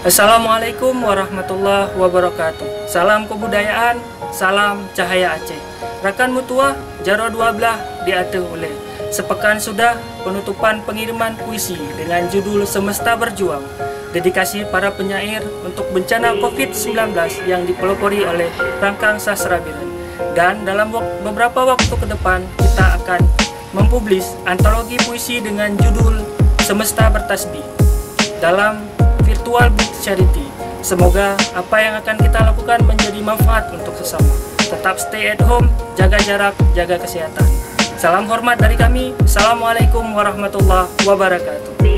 Assalamualaikum warahmatullahi wabarakatuh. Salam kebudayaan, salam cahaya Aceh. Rakan mutua, Jaro Dua Belah diatur oleh. Sepekan sudah penutupan pengiriman puisi dengan judul Semesta Berjuang. Dedikasi para penyair untuk bencana COVID-19 yang dipelopori oleh Rangkang Sastra Biren Dan dalam beberapa waktu ke depan kita akan mempublis antologi puisi dengan judul Semesta Bertasbih dalam virtual book charity. Semoga apa yang akan kita lakukan menjadi manfaat untuk sesama. Tetap stay at home, jaga jarak, jaga kesehatan. Salam hormat dari kami. Assalamualaikum warahmatullahi wabarakatuh.